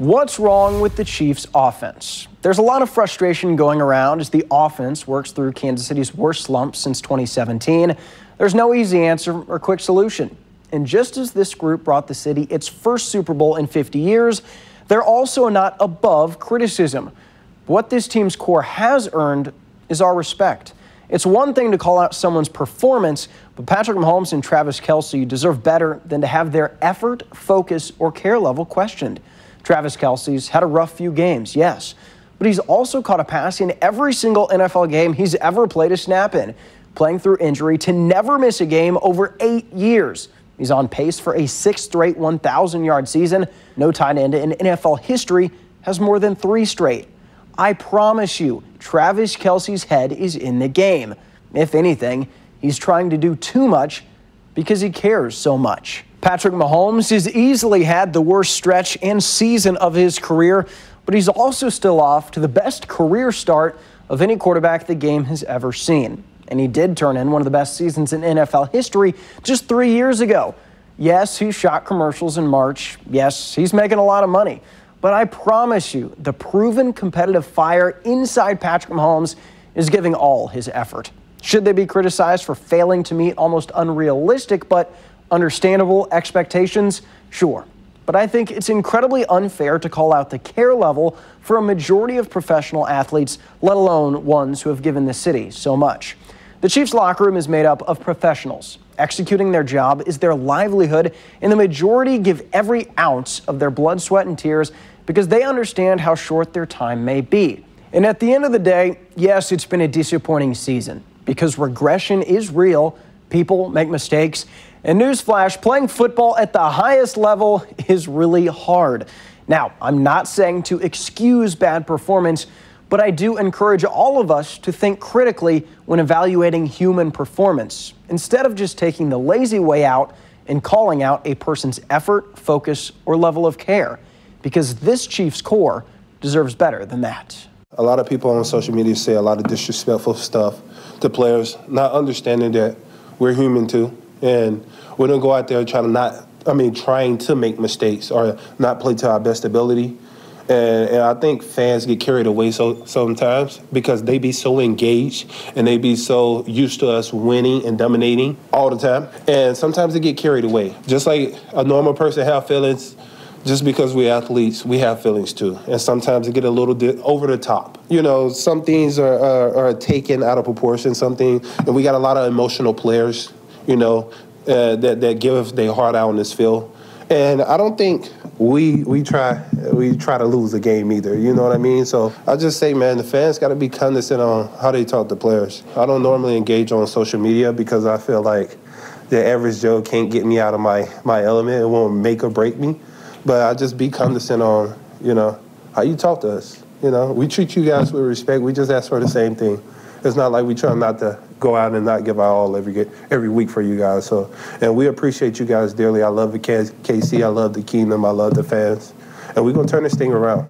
What's wrong with the Chiefs' offense? There's a lot of frustration going around as the offense works through Kansas City's worst slump since 2017. There's no easy answer or quick solution. And just as this group brought the city its first Super Bowl in 50 years, they're also not above criticism. What this team's core has earned is our respect. It's one thing to call out someone's performance, but Patrick Mahomes and Travis Kelce deserve better than to have their effort, focus, or care level questioned. Travis Kelce's had a rough few games, yes, but he's also caught a pass in every single NFL game he's ever played a snap in, playing through injury to never miss a game over eight years. He's on pace for a sixth straight 1,000 yard season. No tight end in NFL history has more than three straight. I promise you, Travis Kelce's head is in the game. If anything, he's trying to do too much because he cares so much. Patrick Mahomes has easily had the worst stretch and season of his career, but he's also still off to the best career start of any quarterback the game has ever seen. And he did turn in one of the best seasons in NFL history just three years ago. Yes, he shot commercials in March. Yes, he's making a lot of money. But I promise you, the proven competitive fire inside Patrick Mahomes is giving all his effort. Should they be criticized for failing to meet almost unrealistic but understandable expectations? Sure. But I think it's incredibly unfair to call out the care level for a majority of professional athletes, let alone ones who have given the city so much. The Chiefs locker room is made up of professionals. Executing their job is their livelihood, and the majority give every ounce of their blood, sweat, and tears because they understand how short their time may be. And at the end of the day, yes, it's been a disappointing season because regression is real. People make mistakes, and newsflash, playing football at the highest level is really hard. Now, I'm not saying to excuse bad performance, but I do encourage all of us to think critically when evaluating human performance, instead of just taking the lazy way out and calling out a person's effort, focus, or level of care, because this Chiefs core deserves better than that. A lot of people on social media say a lot of disrespectful stuff to players, not understanding that we're human too and we don't go out there trying to not, I mean, trying to make mistakes or not play to our best ability. And, and, I think fans get carried away so sometimes because they be so engaged and they be so used to us winning and dominating all the time. And sometimes they get carried away. Just like a normal person have feelings, just because we're athletes, we have feelings too. And sometimes they get a little bit over the top. You know, some things are, are, are taken out of proportion, something, and we got a lot of emotional players you know, uh, that that give their heart out in this field. And I don't think we we try we try to lose a game either. You know what I mean? So I just say, man, the fans got to be condescending on how they talk to players. I don't normally engage on social media because I feel like the average Joe can't get me out of my my element. It won't make or break me. But I just be condescending on you know how you talk to us. You know, we treat you guys with respect. We just ask for the same thing. It's not like we try not to go out and not give our all every every week for you guys. So, and we appreciate you guys dearly. I love the KC. I love the Kingdom. I love the fans, and we're gonna turn this thing around.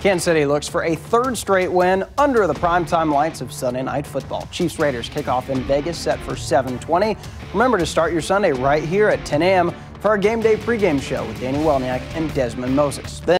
Kansas City looks for a third straight win under the primetime lights of Sunday Night Football. Chiefs Raiders kickoff in Vegas set for 7:20. Remember to start your Sunday right here at 10 a.m. for our game day pregame show with Danny Welniak and Desmond Moses. Then